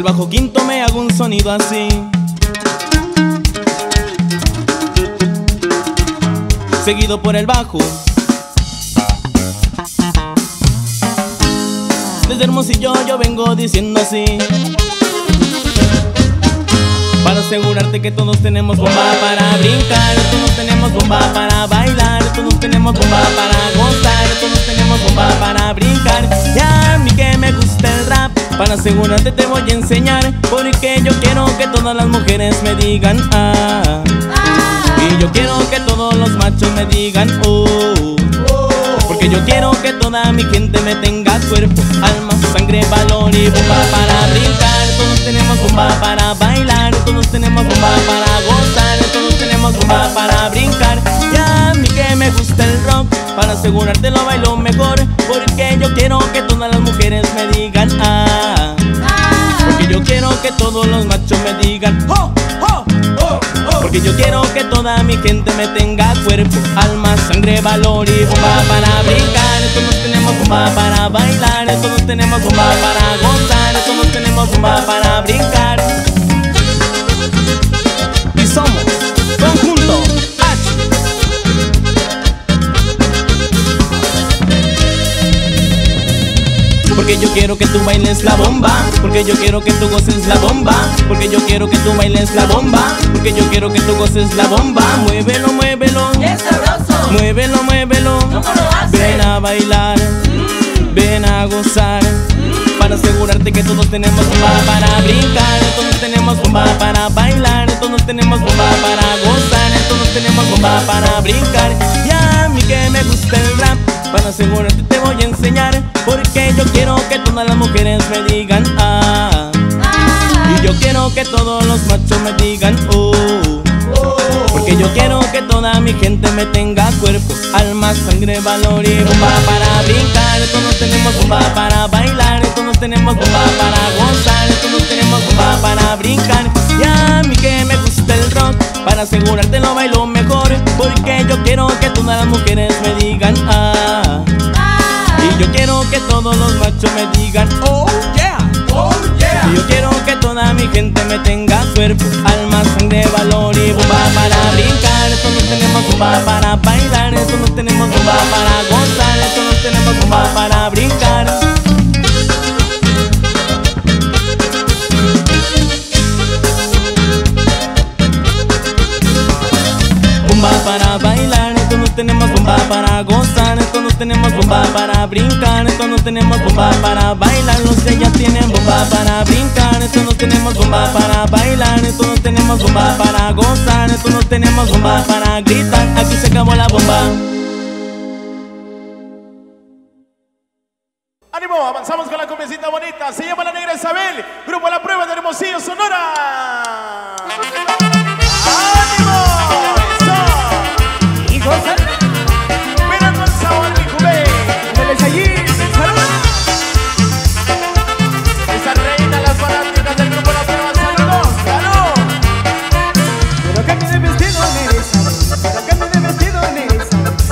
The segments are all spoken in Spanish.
el bajo quinto me haga un sonido así. Seguido por el bajo. Desde Hermosillo yo vengo diciendo así. Para asegurarte que todos tenemos bomba para brincar, todos tenemos bomba para bailar, todos tenemos bomba para gozar, todos tenemos bomba para brincar. Ya a mí que me gusta el rap, para asegurarte te voy a enseñar, porque yo quiero que todas las mujeres me digan ah. Y yo quiero que todos los machos me digan oh. Porque yo quiero que toda mi gente me tenga cuerpo, alma, sangre, valor y bomba para brincar. Todos tenemos bomba para bailar, todos tenemos bomba para gozar, todos tenemos bomba para brincar. Y a mí que me gusta el rock, para asegurarte lo bailo mejor. Porque yo quiero que todas las mujeres me digan ah. Porque yo quiero que todos los machos me digan oh, oh, oh, oh. Porque yo quiero que toda mi gente me tenga cuerpo, alma, sangre, valor y bomba para brincar. Todos tenemos bomba para bailar, todos tenemos bomba para gozar, todos tenemos bomba para brincar. Porque yo quiero que tú bailes la bomba. Porque yo quiero que tú goces la bomba. Porque yo quiero que tú bailes la bomba. Porque yo quiero que tú goces la bomba. Muévelo, muévelo. Muévelo, muévelo. Ven a bailar. Ven a gozar. Para asegurarte que todos tenemos bomba para brincar. Todos tenemos bomba para bailar. Todos tenemos bomba para gozar. Todos tenemos bomba para brincar. Y a mí que me gusta el rap Para asegurarte te voy a enseñar Porque yo quiero que todas las mujeres me digan ah Y yo quiero que todos los machos me digan oh porque yo quiero que toda mi gente me tenga cuerpo, alma, sangre, valor y bomba para brincar. Todos tenemos bomba para bailar, todos tenemos bomba para gozar, todos tenemos bomba para brincar. Para asegurarte lo bailo mejor Porque yo quiero que todas las mujeres me digan ah, ah. Y yo quiero que todos los machos me digan oh yeah, oh yeah Y yo quiero que toda mi gente me tenga cuerpo, alma, sangre, valor y bomba para brincar. Todos tenemos bomba para bailar, todos tenemos bomba para bomba para brincar, esto no tenemos bomba para bailar, los que ya tienen bomba para brincar, esto no tenemos bomba para bailar, esto no tenemos bomba para gozar, esto no tenemos bomba para gritar, aquí se acabó la bomba. ¡Ánimo! Avanzamos con la cumbiecita bonita. Se llama La Negra Isabel. Grupo La Prueba de Hermosillo, Sonora.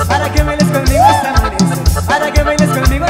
Para que bailes conmigo hasta amanecer. Para que bailes conmigo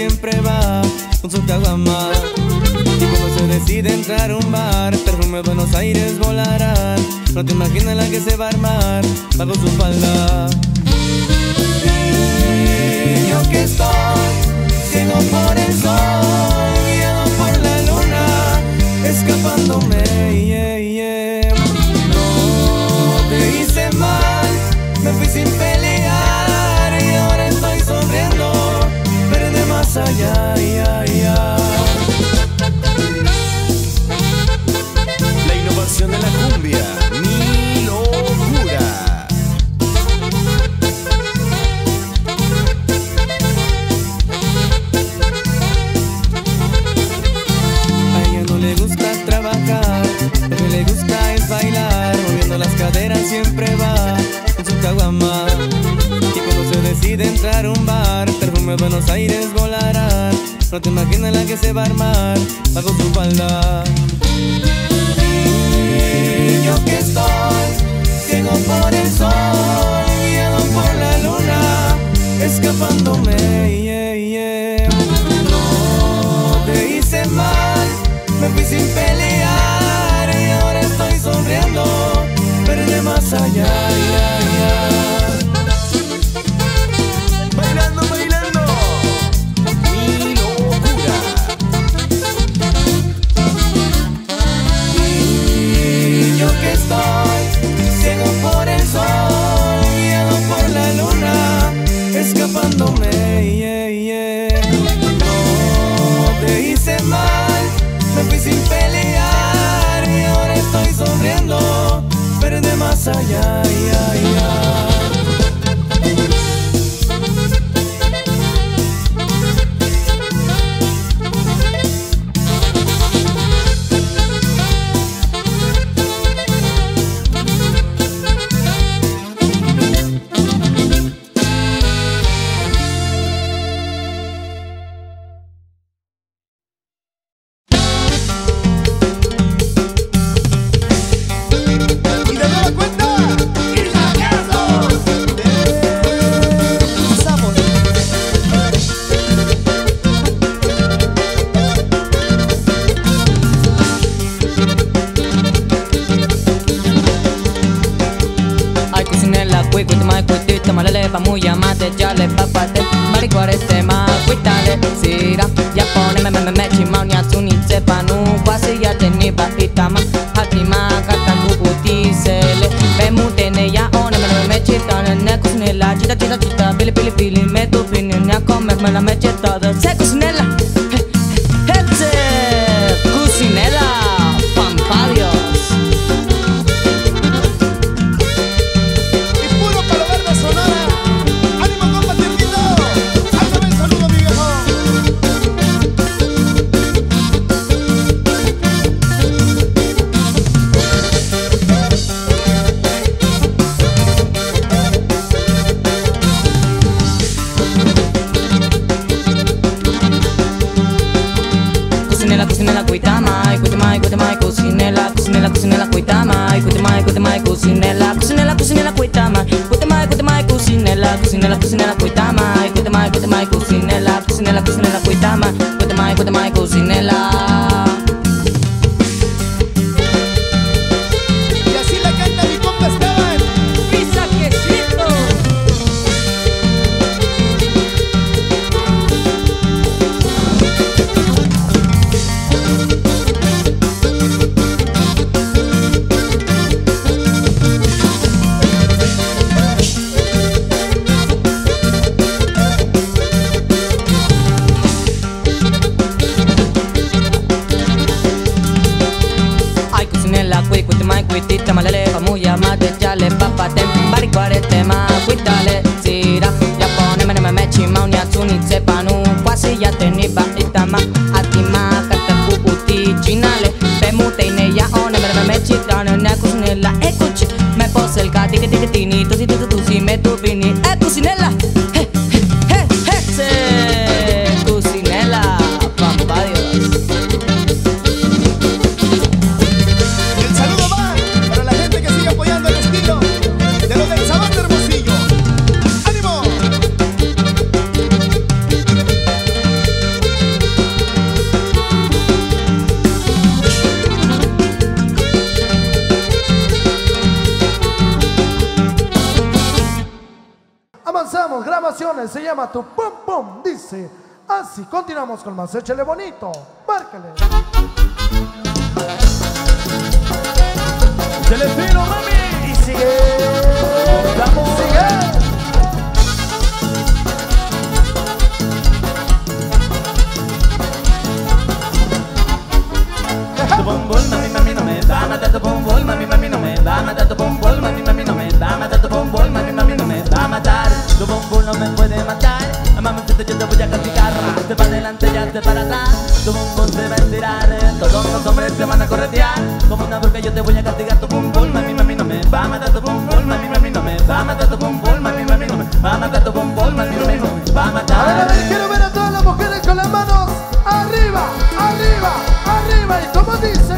siempre va con su caguama. Y cuando se decide entrar a un bar, perfume Buenos Aires volará. No te imaginas la que se va a armar bajo su falda. Y yo que estoy ciego por el sol, guiado por la luna, escapándome. yeah, yeah. No te hice mal, me fui sin pelear más allá. ya, ya. La innovación de la cumbia, mi locura. A ella no le gusta trabajar, lo que le gusta es bailar, moviendo las caderas siempre va con su caguama. Y cuando se decide entrar un bar, Buenos Aires volará. No te imaginas la que se va a armar bajo su falda. Yo que estoy ciego por el sol, guiado por la luna, escapándome. zapato, pum, pum, dice. Así, continuamos con más, échele bonito, márcale. Mami. yo te voy a castigar. Te para adelante y hazte para atrás Tu bum se va a estirar Todos los hombres te van a corretear. Como una bruja yo te voy a castigar. Tu bum bum, mami, mami, no me va a matar. Tu bum bum, mami, mami, no me va a matar. Tu bum bum, mami, mami, no me va a matar. Tu bum bum, mami, mami, no me va a matar. A ver, a quiero ver a todas las mujeres con las manos Arriba, arriba, arriba. Y como dice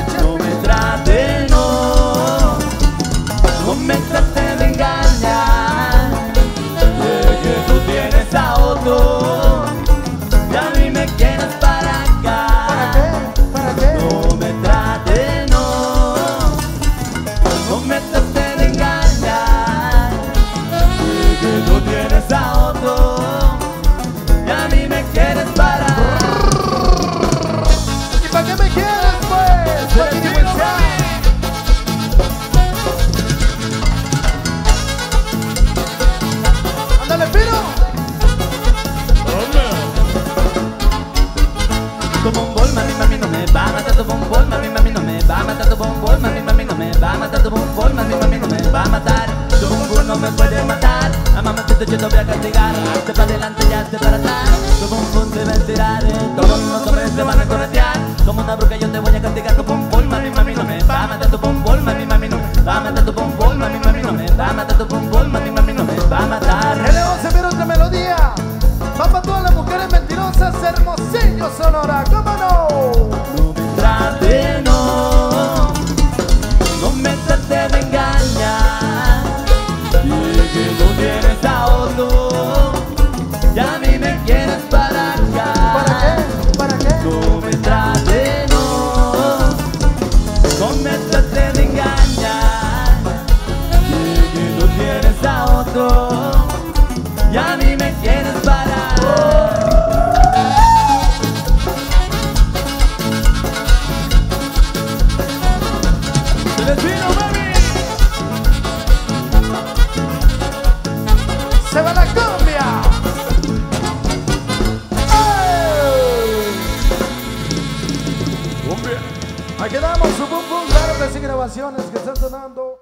grabaciones que están sonando.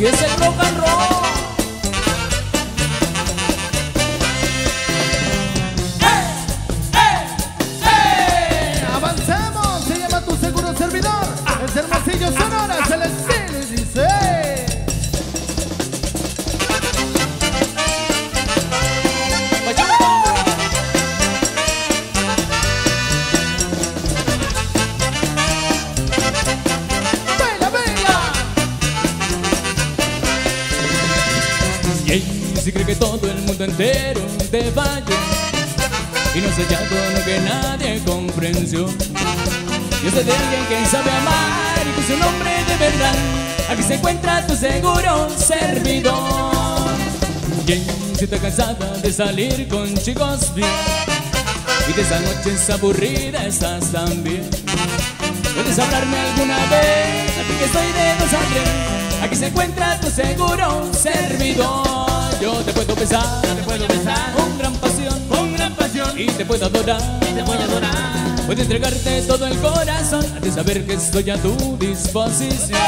y es el rock roll. entero de valle y no se lo que nadie comprendió. Yo soy de alguien que sabe amar y que su nombre de verdad. Aquí se encuentra tu seguro servidor. Bien, si te cansada de salir con chicos bien y de esas noches aburridas estás también. Puedes hablarme alguna vez, aquí que estoy de dos a tres. Aquí se encuentra tu seguro servidor. Yo te puedo besar, te puedo besar con gran pasión, con gran pasión y te puedo adorar, te puedo adorar. Puedo entregarte todo el corazón de saber que estoy a tu disposición.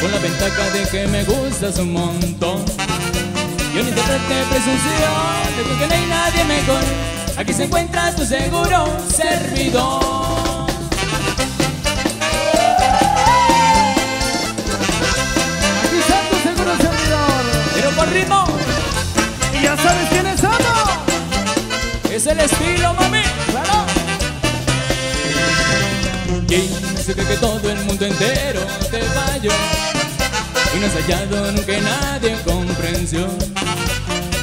Con la ventaja de que me gustas un montón. Yo ni te trate presunción de que no hay nadie mejor. Aquí se encuentra tu seguro servidor. Ritmo Y ya sabes quiénes somos. es el estilo, mami. Claro. ¿Quién se cree que todo el mundo entero te falló? Y no has hallado nunca en nadie comprensión.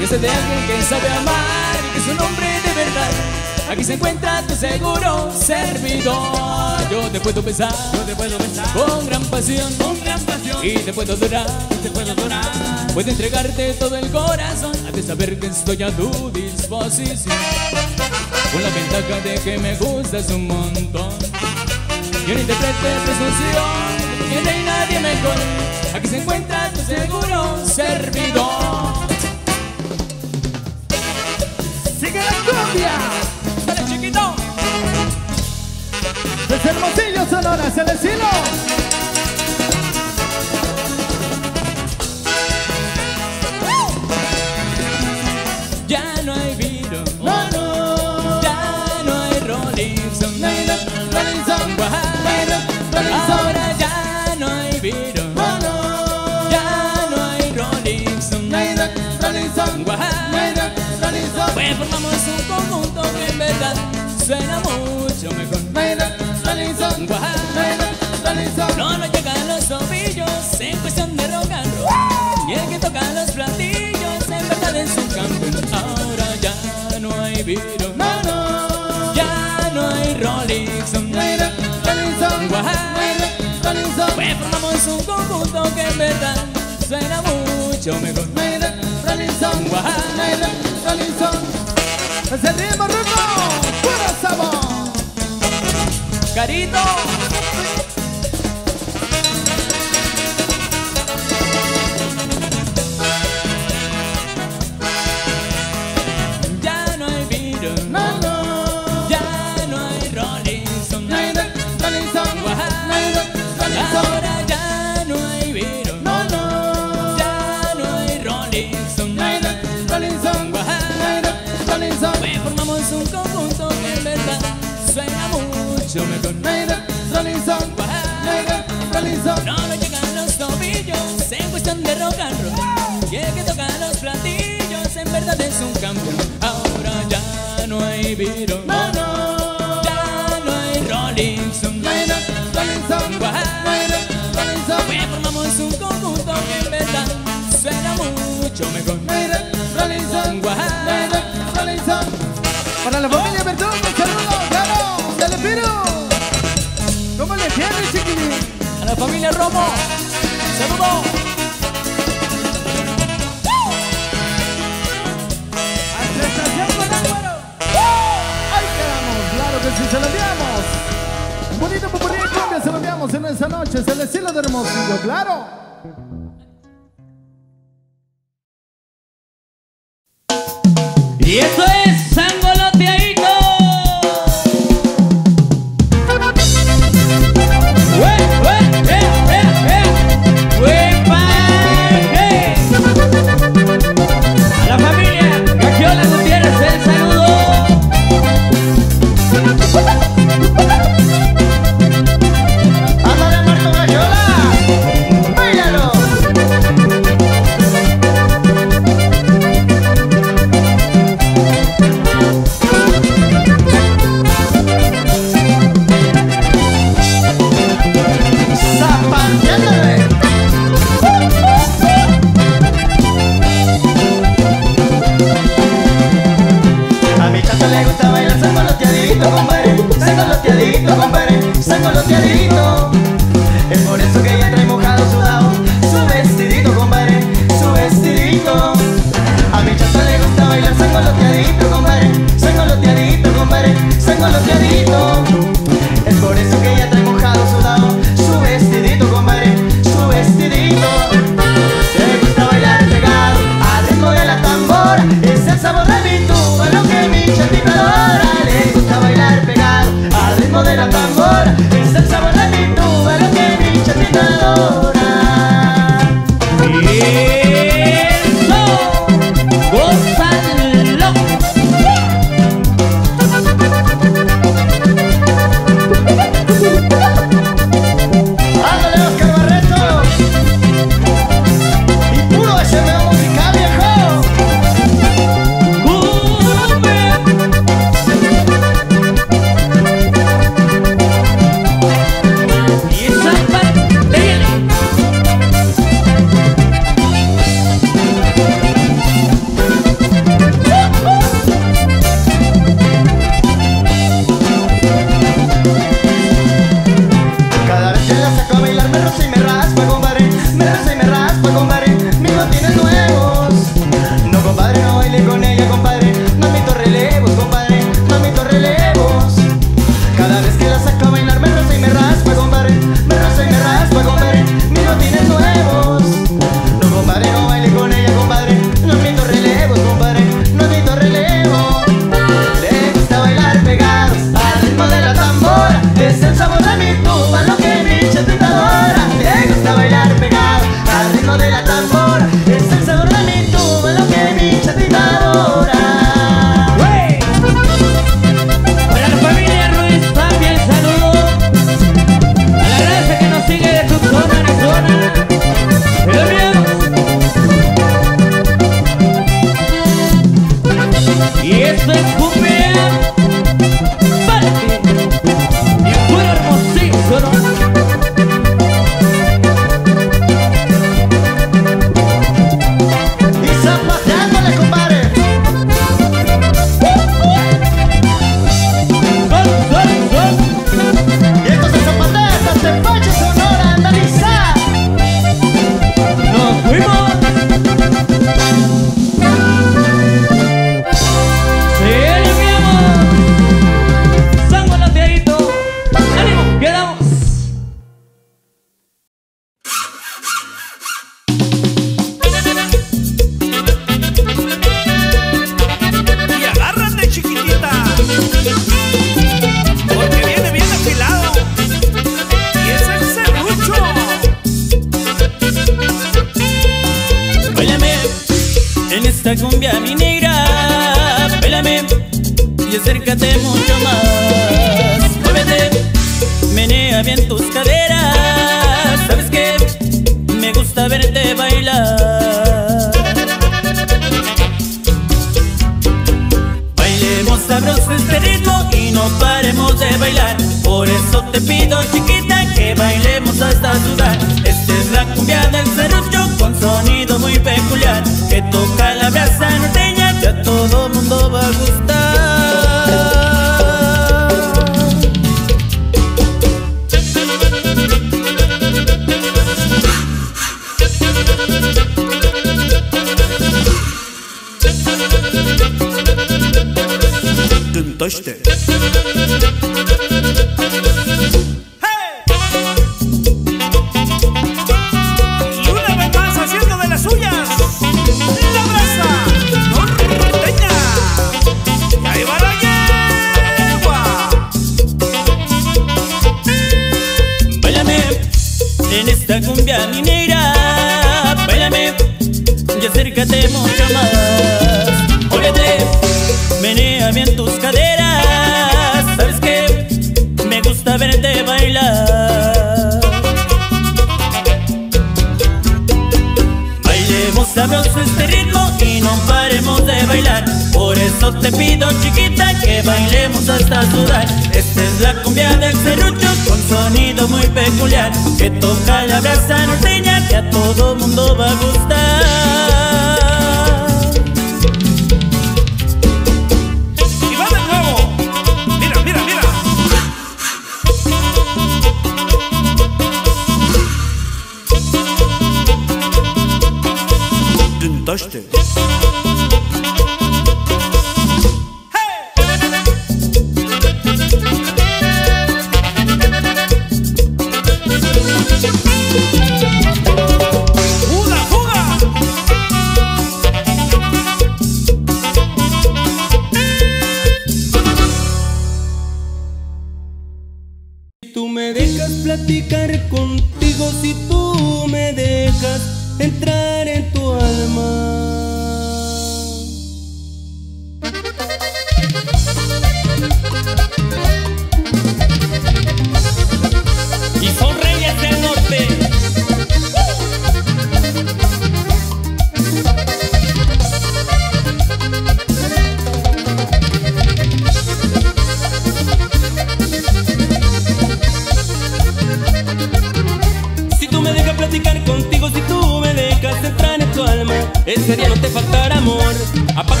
Yo sé de alguien que sabe amar y que su nombre de verdad. Aquí se encuentra tu seguro servidor. Yo te puedo besar, yo te puedo besar con gran pasión, con gran pasión y te puedo adorar, te puedo adorar. Puedo entregarte todo el corazón a de saber que estoy a tu disposición. Con la ventaja de que me gustas un montón. Yo ni te preste presunción, que no hay nadie mejor. Aquí se encuentra tu seguro servidor. Sigue la cumbia. Dale chiquito. Desde Hermosillo, Sonora, es Rolling Stone. Pues formamos un conjunto que en verdad suena mucho mejor. Rolling Stone. No nos llegan los tobillos en cuestión de rock and roll. Y el que toca los platillos en verdad es un campeón. Ahora ya no hay virus, No, no. ya no hay Rolling. Pues formamos un conjunto que en verdad suena mucho mejor. Ritmo. Verdad es un campeón. Ahora ya no hay virus, ya no hay Rolling Stone. Stone. Pues formamos un conjunto que en verdad suena mucho mejor. Rolling Stone. Rolling Stone. Para la familia Verdún, un saludo, claro, del Espíritu. ¿Cómo le tienes, chiquilín? A la familia Romo, saludos. En esta noche, es el estilo de Hermosillo, claro. Te pido chiquita que bailemos hasta sudar. Esta es la cumbia del serrucho con sonido muy peculiar. Que toca la brasa norteña que a todo mundo va a gustar.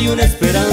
Un beso y una esperanza.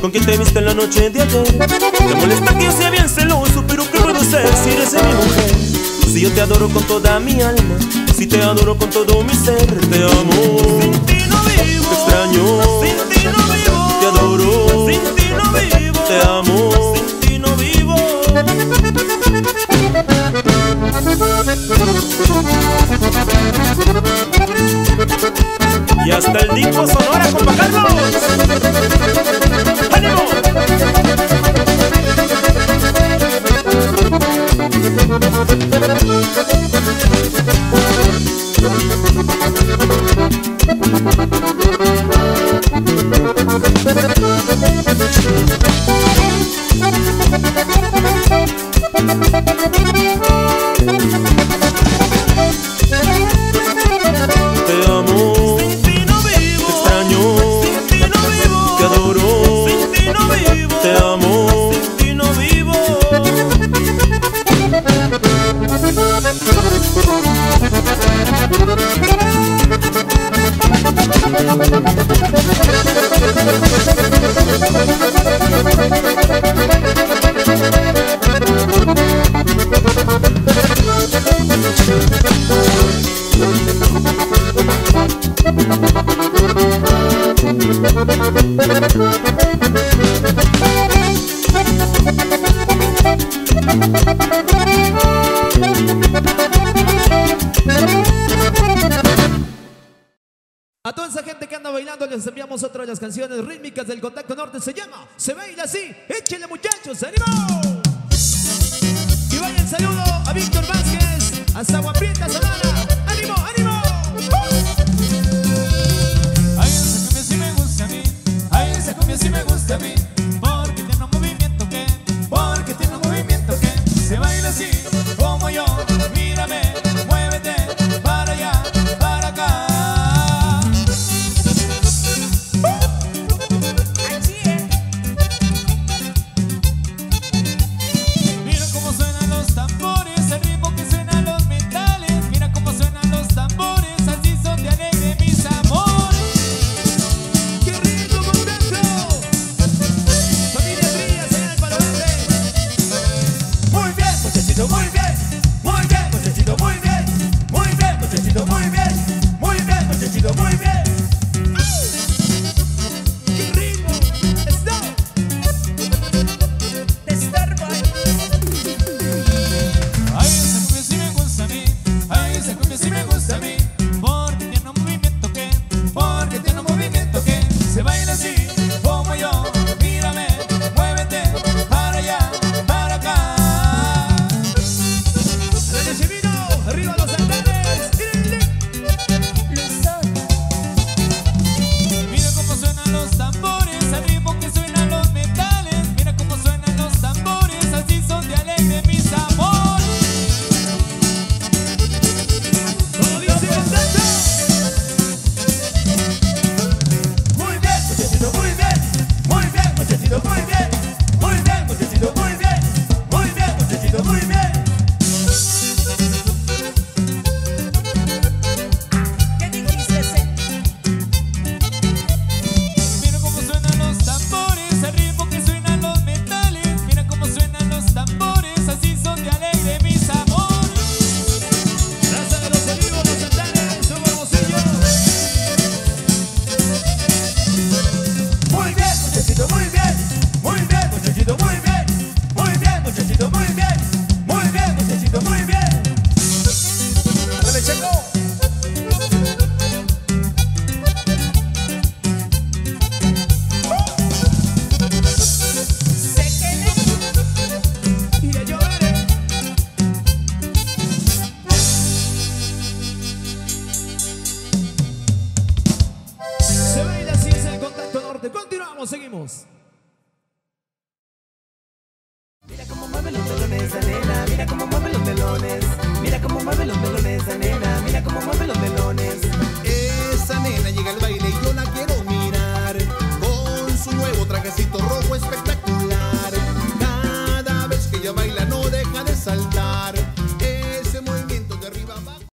con quien te viste en la noche de ayer. Te molesta que yo sea bien celoso, pero ¿qué puedo ser si eres mi mujer? Si yo te adoro con toda mi alma, si te adoro con todo mi ser, te amo. Sin ti no vivo, te extraño. Sin ti no vivo, te adoro. Sin ti no vivo, te amo. Sin ti no vivo. Y hasta el disco Sonora, compa Carlos. ¡Ánimo! A toda esa gente que anda bailando les enviamos otra de las canciones rítmicas del Contacto Norte. Se llama Se Baila Así. Échele muchachos, ¡ánimo! Y vaya el saludo a Víctor Vázquez, a Zaguaprieta Samana. ¡Ánimo, ánimo! ¡Uh! Ay, esa cumbia sí me gusta a mí. Ay, esa cumbia sí me gusta a mí. Porque tiene un movimiento que, porque tiene un movimiento que se baila así. Oh.